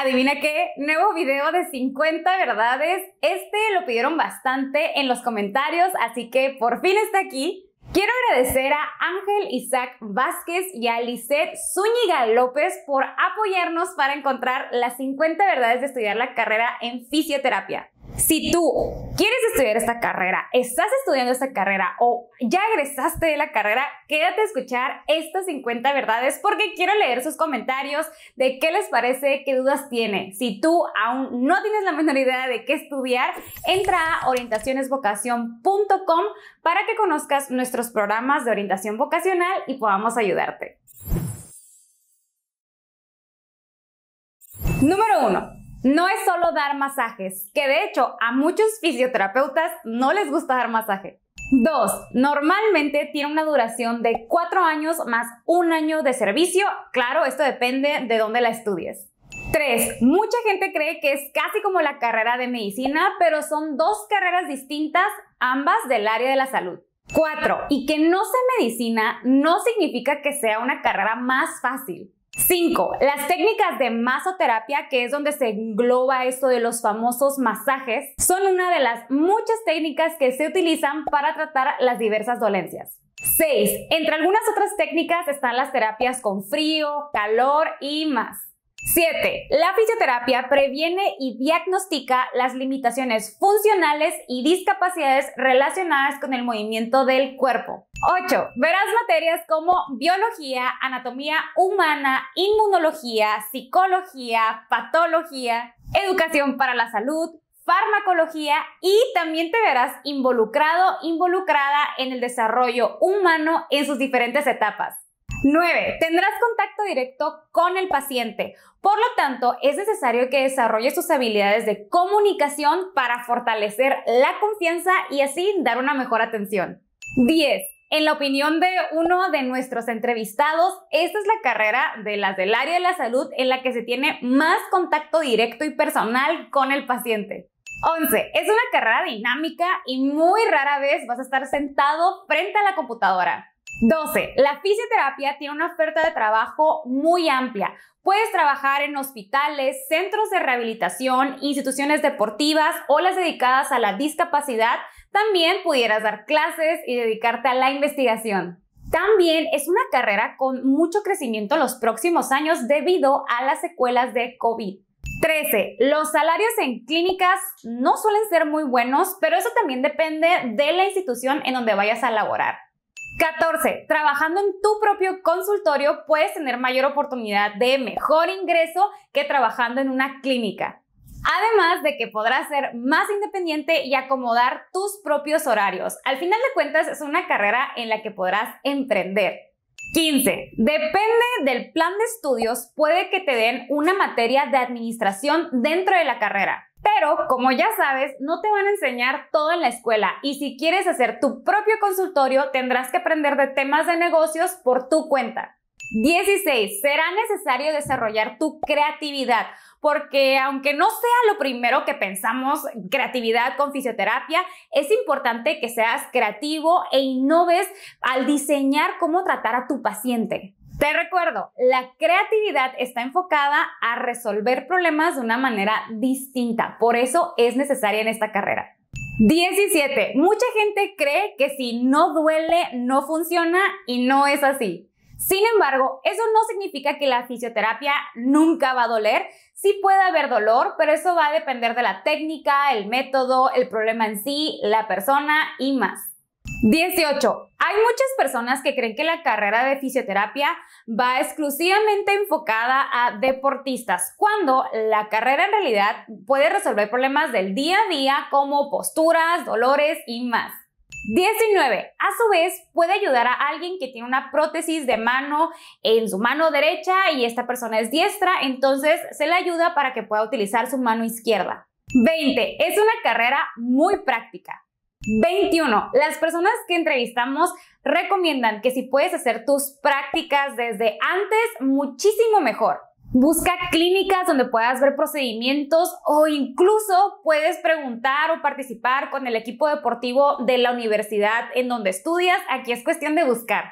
Adivina qué, nuevo video de 50 verdades. Este lo pidieron bastante en los comentarios, así que por fin está aquí. Quiero agradecer a Ángel Isaac Vázquez y a Lisette Zúñiga López por apoyarnos para encontrar las 50 verdades de estudiar la carrera en fisioterapia. Si tú quieres estudiar esta carrera, estás estudiando esta carrera o ya egresaste de la carrera, quédate a escuchar estas 50 verdades porque quiero leer sus comentarios de qué les parece, qué dudas tiene. Si tú aún no tienes la menor idea de qué estudiar, entra a orientacionesvocación.com para que conozcas nuestros programas de orientación vocacional y podamos ayudarte. Número 1. No es solo dar masajes, que de hecho a muchos fisioterapeutas no les gusta dar masaje. 2. Normalmente tiene una duración de 4 años más un año de servicio. Claro, esto depende de dónde la estudies. 3. Mucha gente cree que es casi como la carrera de medicina, pero son dos carreras distintas, ambas del área de la salud. 4. Y que no sea medicina no significa que sea una carrera más fácil. 5. Las técnicas de masoterapia, que es donde se engloba esto de los famosos masajes, son una de las muchas técnicas que se utilizan para tratar las diversas dolencias. 6. Entre algunas otras técnicas están las terapias con frío, calor y más. 7. La fisioterapia previene y diagnostica las limitaciones funcionales y discapacidades relacionadas con el movimiento del cuerpo. 8. Verás materias como biología, anatomía humana, inmunología, psicología, patología, educación para la salud, farmacología y también te verás involucrado, involucrada en el desarrollo humano en sus diferentes etapas. 9. Tendrás contacto directo con el paciente. Por lo tanto, es necesario que desarrolles tus habilidades de comunicación para fortalecer la confianza y así dar una mejor atención. 10. En la opinión de uno de nuestros entrevistados, esta es la carrera de las del área de la salud en la que se tiene más contacto directo y personal con el paciente. 11. Es una carrera dinámica y muy rara vez vas a estar sentado frente a la computadora. 12. La fisioterapia tiene una oferta de trabajo muy amplia. Puedes trabajar en hospitales, centros de rehabilitación, instituciones deportivas o las dedicadas a la discapacidad. También pudieras dar clases y dedicarte a la investigación. También es una carrera con mucho crecimiento en los próximos años debido a las secuelas de COVID. 13. Los salarios en clínicas no suelen ser muy buenos, pero eso también depende de la institución en donde vayas a laborar. 14. Trabajando en tu propio consultorio puedes tener mayor oportunidad de mejor ingreso que trabajando en una clínica. Además de que podrás ser más independiente y acomodar tus propios horarios. Al final de cuentas es una carrera en la que podrás emprender. 15. Depende del plan de estudios, puede que te den una materia de administración dentro de la carrera. Pero, como ya sabes, no te van a enseñar todo en la escuela y si quieres hacer tu propio consultorio, tendrás que aprender de temas de negocios por tu cuenta. 16. Será necesario desarrollar tu creatividad, porque aunque no sea lo primero que pensamos, creatividad con fisioterapia, es importante que seas creativo e innoves al diseñar cómo tratar a tu paciente. Te recuerdo, la creatividad está enfocada a resolver problemas de una manera distinta, por eso es necesaria en esta carrera. 17. Mucha gente cree que si no duele, no funciona y no es así. Sin embargo, eso no significa que la fisioterapia nunca va a doler. Sí puede haber dolor, pero eso va a depender de la técnica, el método, el problema en sí, la persona y más. 18. Hay muchas personas que creen que la carrera de fisioterapia va exclusivamente enfocada a deportistas, cuando la carrera en realidad puede resolver problemas del día a día como posturas, dolores y más. 19. A su vez, puede ayudar a alguien que tiene una prótesis de mano en su mano derecha y esta persona es diestra, entonces se le ayuda para que pueda utilizar su mano izquierda. 20. Es una carrera muy práctica. 21. Las personas que entrevistamos recomiendan que si puedes hacer tus prácticas desde antes, muchísimo mejor. Busca clínicas donde puedas ver procedimientos o incluso puedes preguntar o participar con el equipo deportivo de la universidad en donde estudias. Aquí es cuestión de buscar.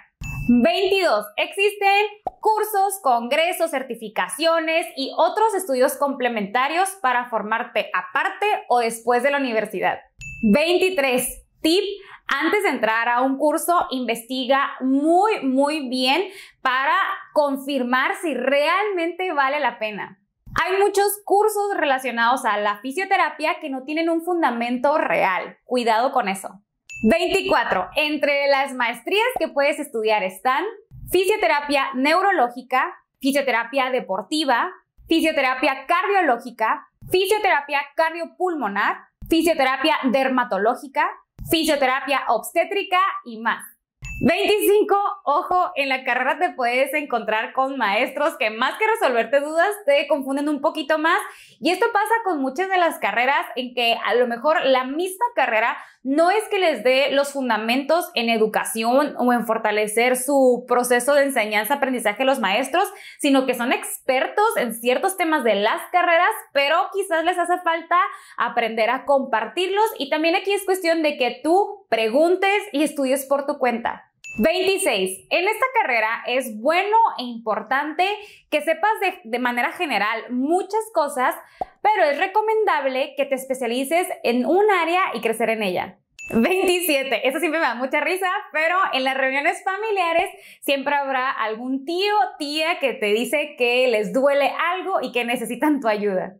22. Existen cursos, congresos, certificaciones y otros estudios complementarios para formarte aparte o después de la universidad. 23. Tip, antes de entrar a un curso, investiga muy, muy bien para confirmar si realmente vale la pena. Hay muchos cursos relacionados a la fisioterapia que no tienen un fundamento real. Cuidado con eso. 24. Entre las maestrías que puedes estudiar están fisioterapia neurológica, fisioterapia deportiva, fisioterapia cardiológica, fisioterapia cardiopulmonar, fisioterapia dermatológica, fisioterapia obstétrica y más. 25, ojo, en la carrera te puedes encontrar con maestros que más que resolverte dudas te confunden un poquito más y esto pasa con muchas de las carreras en que a lo mejor la misma carrera no es que les dé los fundamentos en educación o en fortalecer su proceso de enseñanza-aprendizaje a los maestros, sino que son expertos en ciertos temas de las carreras, pero quizás les hace falta aprender a compartirlos y también aquí es cuestión de que tú preguntes y estudies por tu cuenta. 26. En esta carrera es bueno e importante que sepas de, manera general muchas cosas, pero es recomendable que te especialices en un área y crecer en ella. 27. Eso siempre me da mucha risa, pero en las reuniones familiares siempre habrá algún tío, tía que te dice que les duele algo y que necesitan tu ayuda.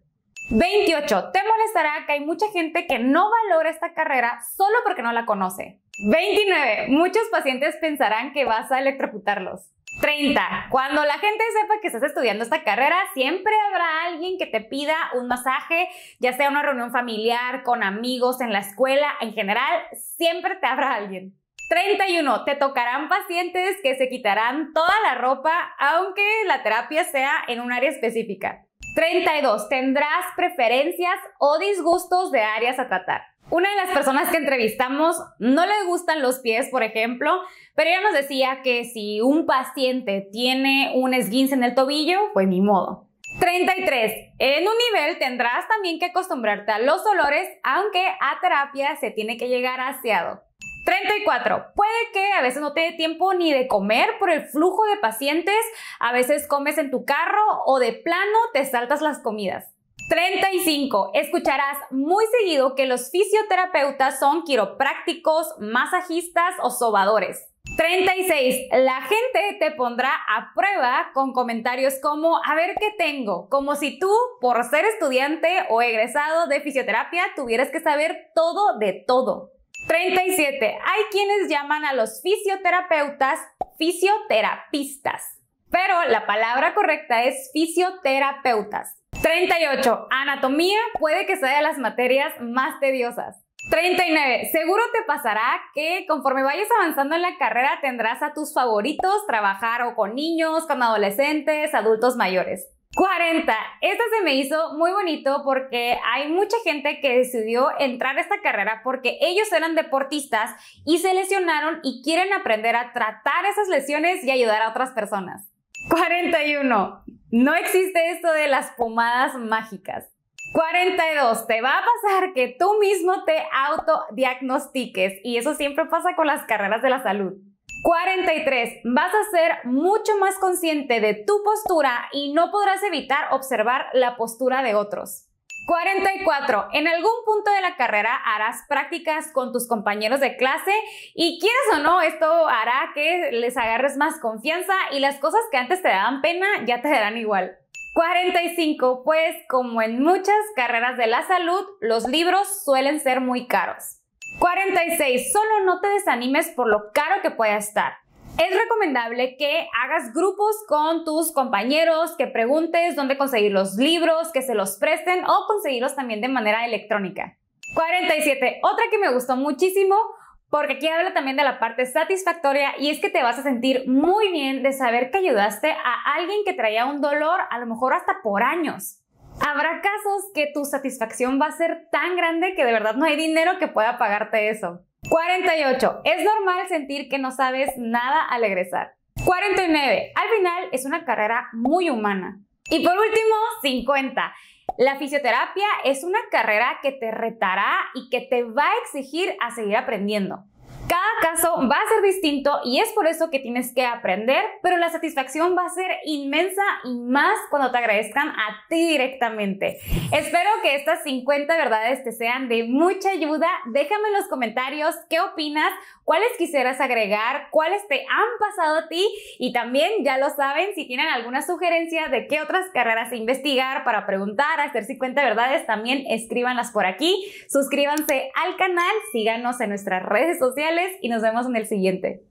28. Te molestará que hay mucha gente que no valora esta carrera solo porque no la conoce. 29. Muchos pacientes pensarán que vas a electrocutarlos. 30. Cuando la gente sepa que estás estudiando esta carrera, siempre habrá alguien que te pida un masaje, ya sea una reunión familiar, con amigos, en la escuela, en general, siempre te habrá alguien. 31. Te tocarán pacientes que se quitarán toda la ropa, aunque la terapia sea en un área específica. 32. Tendrás preferencias o disgustos de áreas a tratar. Una de las personas que entrevistamos no le gustan los pies, por ejemplo, pero ella nos decía que si un paciente tiene un esguince en el tobillo, pues ni modo. 33. En un nivel tendrás también que acostumbrarte a los olores, aunque a terapia se tiene que llegar aseado. 34. Puede que a veces no te dé tiempo ni de comer por el flujo de pacientes, a veces comes en tu carro o de plano te saltas las comidas. 35. Escucharás muy seguido que los fisioterapeutas son quiroprácticos, masajistas o sobadores. 36. La gente te pondrá a prueba con comentarios como, a ver qué tengo, como si tú, por ser estudiante o egresado de fisioterapia, tuvieras que saber todo de todo. 37. Hay quienes llaman a los fisioterapeutas fisioterapistas, pero la palabra correcta es fisioterapeutas. 38. Anatomía puede que sea de las materias más tediosas. 39. Seguro te pasará que conforme vayas avanzando en la carrera tendrás a tus favoritos trabajar o con niños, con adolescentes, adultos mayores. 40. Esta se me hizo muy bonito porque hay mucha gente que decidió entrar a esta carrera porque ellos eran deportistas y se lesionaron y quieren aprender a tratar esas lesiones y ayudar a otras personas. 41. No existe esto de las pomadas mágicas. 42. Te va a pasar que tú mismo te autodiagnostiques y eso siempre pasa con las carreras de la salud. 43. Vas a ser mucho más consciente de tu postura y no podrás evitar observar la postura de otros. 44. En algún punto de la carrera harás prácticas con tus compañeros de clase y quieras o no, esto hará que les agarres más confianza y las cosas que antes te daban pena ya te darán igual. 45. Pues como en muchas carreras de la salud, los libros suelen ser muy caros. 46. Solo no te desanimes por lo caro que pueda estar. Es recomendable que hagas grupos con tus compañeros, que preguntes dónde conseguir los libros, que se los presten o conseguirlos también de manera electrónica. 47. Otra que me gustó muchísimo porque aquí habla también de la parte satisfactoria y es que te vas a sentir muy bien de saber que ayudaste a alguien que traía un dolor a lo mejor hasta por años. Habrá casos que tu satisfacción va a ser tan grande que de verdad no hay dinero que pueda pagarte eso. 48. Es normal sentir que no sabes nada al egresar. 49. Al final es una carrera muy humana. Y por último, 50. La fisioterapia es una carrera que te retará y que te va a exigir a seguir aprendiendo. Cada paso va a ser distinto y es por eso que tienes que aprender, pero la satisfacción va a ser inmensa y más cuando te agradezcan a ti directamente. Espero que estas 50 verdades te sean de mucha ayuda. Déjame en los comentarios qué opinas, cuáles quisieras agregar, cuáles te han pasado a ti y también ya lo saben si tienen alguna sugerencia de qué otras carreras investigar para preguntar, hacer 50 verdades, también escríbanlas por aquí. Suscríbanse al canal, síganos en nuestras redes sociales y nos vemos en el siguiente.